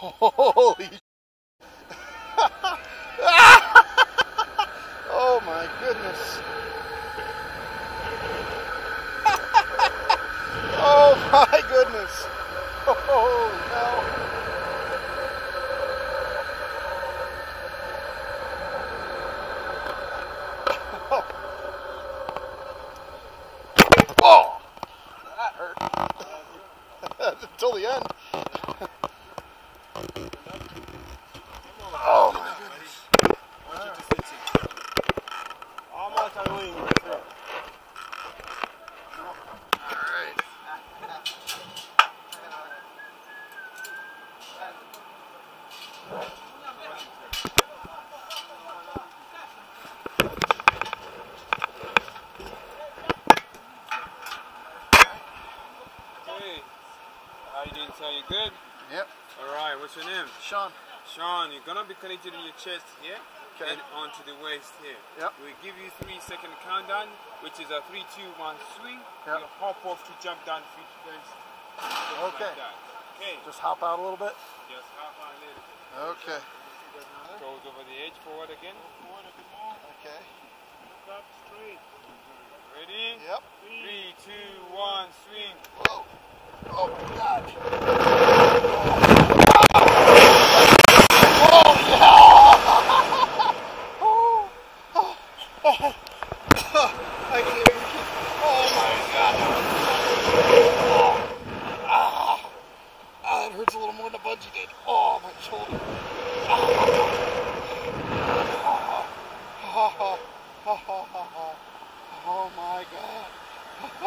Holy Oh my goodness. oh my goodness. Oh no. Oh! That hurt. Until the end. oh my goodness. Almost a wing. Alright. How you doing, sir? You good? Yep. All right. What's your name? Sean. Sean. You're gonna be connected in your chest here Okay. and onto the waist here. Yep. We give you three second countdown, which is a three, two, one swing. Yep. You hop off to jump down feet first. Okay. Like. Okay. Just hop out a little bit? Just hop out a little bit. Okay. Goes over the edge, forward again. Okay. Look straight. Ready? Yep. Three, two, one, swing. Whoa. Oh, my God. Oh. oh, oh. oh. hurts a little more than a bungee did. Oh, my shoulder. Oh, oh, oh, oh my God.